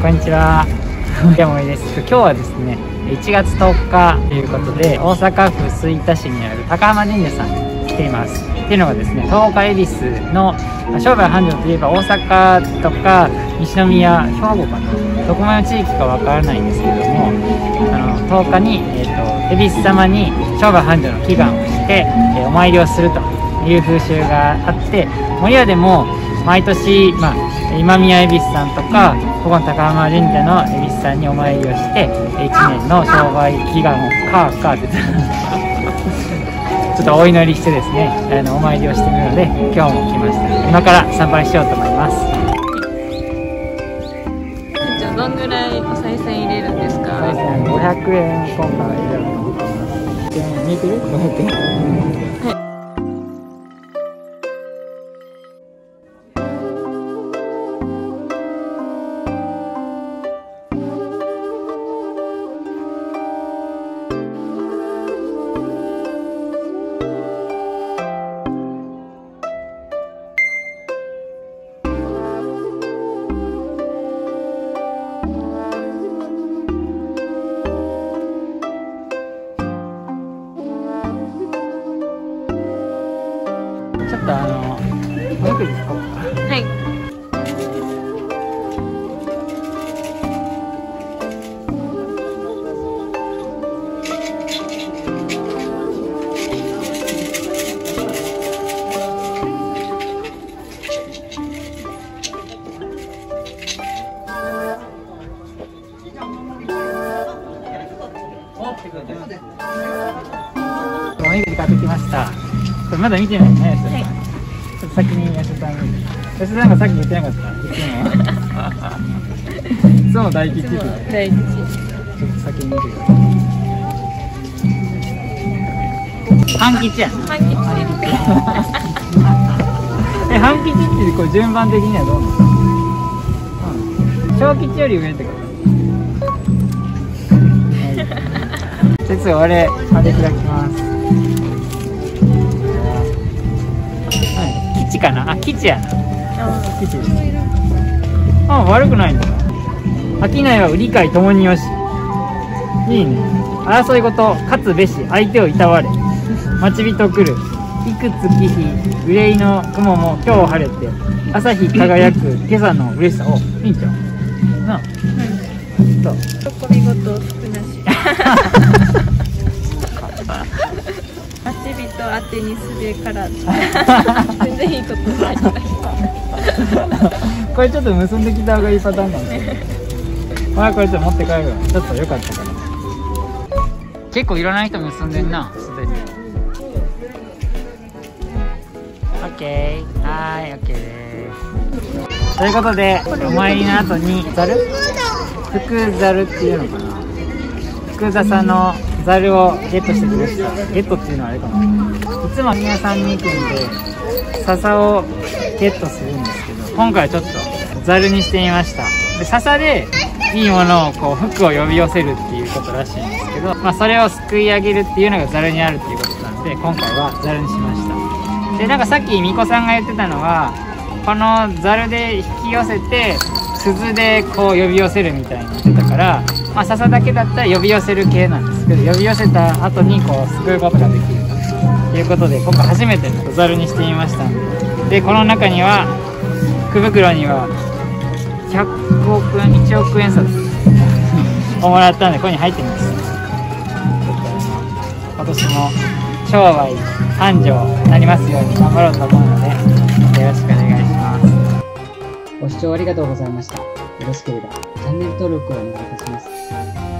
こんにちは。山井です。今日はですね、1月10日ということで、大阪府吹田市にある高浜神社さんに来ています。っていうのがですね、東海恵比寿の商売繁盛といえば大阪とか西宮、兵庫かな、どこまでの地域かわからないんですけども、あの10日に、えーと、恵比寿様に商売繁盛の祈願をして、えー、お参りをするという風習があって、守谷でも毎年、まあ、今宮恵比寿さんとかここの高浜神社の恵比寿さんにお参りをして1年の商売祈願をカーカーって ちょっとお祈りしてですねあのお参りをしてみるので今日も来ました。今から参拝しようと思います。じゃあどんぐらいお賽銭入れるんですか？お賽銭500円今回入れようとます。見えてる500円はいとあのお肉に使おうかはい。おにぎり買ってきました。これまだ見てないね、はい、ちょっと先に安田さん安田さんがさっき言ってなかったいつもいつも大吉って言って大吉ちょっと先に見てください半吉や半吉え半吉ってこれ順番的にはどうなの、うん、小吉より上ってこと実は俺あれ開きますはい吉かなあ吉やな。吉ですあ悪くないんだ。飽きないは売り買いともによし。いいね。争い事勝つべし相手をいたわれ。待ち人来る。いくつき日憂いの雲も今日晴れて。朝日輝く 今朝の嬉しさ。をいいんちゃうなあ、そう喜び事少なし 待ち人当てにすべから。全然いいことないこれちょっと結んできた方がいいパターンかもしれないまあこれちょっと持って帰るちょっとよ。かったから結構いろんな人結んでんな。すでにオッケーはいオッケーです。ということでお参りの後にざる福ざるっていうのかな。福笹のざるをゲットしてきました。ゲットっていうのはあれかないつも宮さんに行くんで笹をゲットするんですけど今回はちょっとざるにしてみました。で笹でいいものをこう服を呼び寄せるっていうことらしいんですけど、まあ、それをすくい上げるっていうのがざるにあるっていうことなんで今回はざるにしました。でなんかさっき巫女さんが言ってたのはこのざるで引き寄せて鈴でこう呼び寄せるみたいに言ってたまあ笹だけだったら呼び寄せる系なんですけど呼び寄せた後にこうすくうことができるということで今回初めてのざるにしてみましたんで。でこの中には福袋には100億円1億円札をもらったんでここに入ってます。今年も商売繁盛になりますように頑張ろうと思うのでよろしくお願いします。ご視聴ありがとうございました。よろしければチャンネル登録をお願いいたします。